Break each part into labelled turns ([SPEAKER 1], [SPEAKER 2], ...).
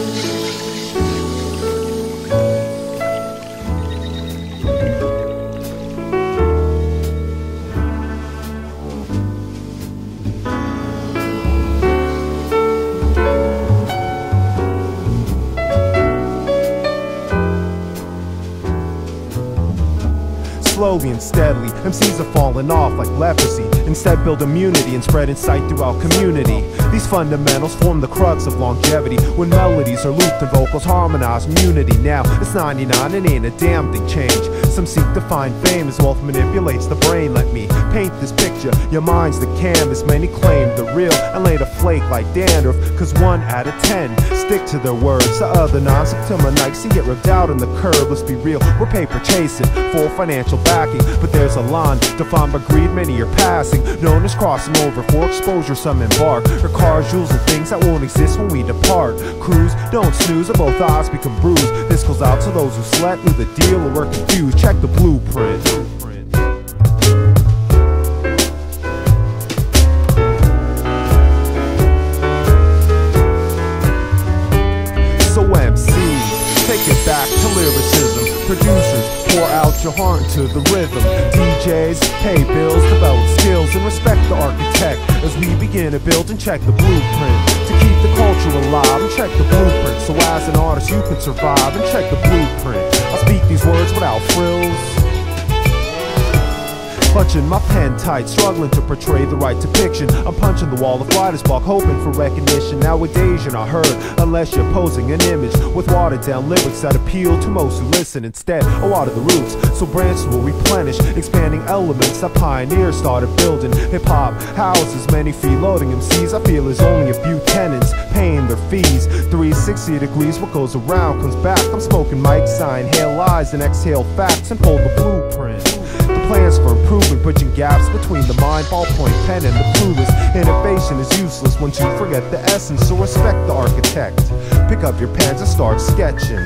[SPEAKER 1] Thank you. Slowly and steadily. MCs are falling off like leprosy. Instead, build immunity and spread insight throughout community. These fundamentals form the crux of longevity. When melodies are looped and vocals harmonize unity. Now it's 99 and ain't a damn thing changed. Seek to find fame as wealth manipulates the brain. Let me paint this picture. Your mind's the canvas. Many claim the real and lay the flake like dandruff. Cause one out of ten stick to their words. The other nine stick to my Nike. See it ripped out on the curb. Let's be real. We're paper chasing for financial backing. But there's a line defined by greed, many are passing. Known as crossing over for exposure, some embark. Or cars, jewels, and things that won't exist when we depart. Cruise, don't snooze, or both eyes become bruised. This goes out to those who slept through the deal or were confused. Check the blueprint. So MCs, take it back to lyricism. Producers, pour out your heart into the rhythm. DJs, pay bills, develop skills, and respect the architect as we begin to build and check the blueprint. To keep the culture So as an artist, you can survive and check the blueprint. I speak these words without frills. Clutching my pen tight, struggling to portray the right depiction. I'm punching the wall of writer's block, hoping for recognition. Nowadays, you're not heard unless you're posing an image with watered down lyrics that appeal to most who listen. Instead, I water the roots so branches will replenish, expanding elements that pioneers started building. Hip hop houses many freeloading MCs. I feel there's only a few tenants paying their fees. 360 degrees, what goes around comes back. I'm smoking mics, I inhale lies and exhale facts and pull the blueprint. The plans for improvement, bridging gaps between the mind, ballpoint pen, and the clueless. Innovation is useless once you forget the essence, so respect the architect. Pick up your pens and start sketching.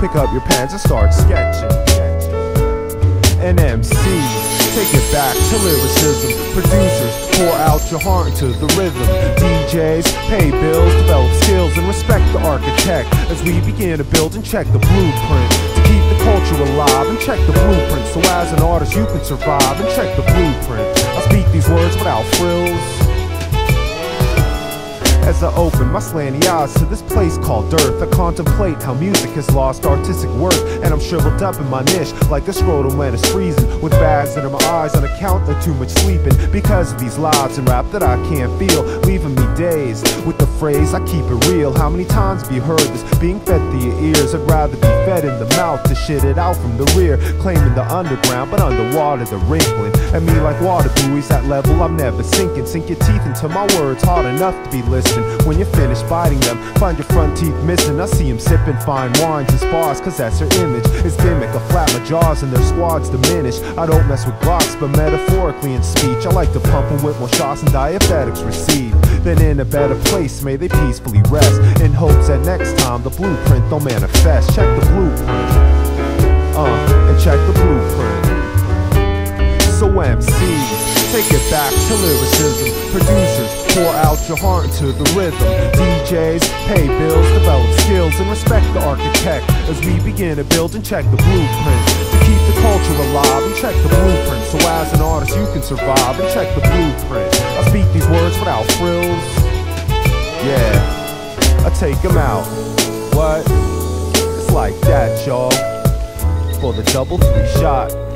[SPEAKER 1] Pick up your pens and start sketching. And MCs, take it back to lyricism. Producers, pour out your heart into the rhythm. DJs, pay bills, develop skills, and respect the architect as we begin to build and check the blueprint. To keep culture alive and check the blueprint. So as an artist, you can survive and check the blueprint. I speak these words without frills. As I open my slanty eyes to this place called Earth, I contemplate how music has lost artistic worth, and I'm shriveled up in my niche like a scrotum when it's freezing, with bags under my eyes on account of too much sleeping. Because of these lies and rap that I can't feel, leaving me dazed with the phrase I keep it real. How many times have you heard this being fed to your ears? I'd rather be fed in the mouth to shit it out from the rear, claiming the underground, but underwater the wrinkling. And me like water buoys, that level I'm never sinking. Sink your teeth into my words hard enough to be listening. When you're finished biting them, find your front teeth missing. I see them sipping fine wines and spars, cause that's their image. It's gimmick, I flap my jaws and their squads diminish. I don't mess with glocks, but metaphorically in speech, I like to pump them with more shots and diabetics receive. Then in a better place, may they peacefully rest. In hopes that next time the blueprint don't manifest. Check the blueprint. Uh, and check the blueprint. So MCs, take it back to lyricism. Producers, pour out your heart to the rhythm. DJs, pay bills, develop skills, and respect the architect as we begin to build and check the blueprint. To keep the culture alive and check the blueprint. So as an artist, you can survive and check the blueprint. I speak these words without frills. Yeah, I take them out. What? It's like that, y'all. For the double three shot.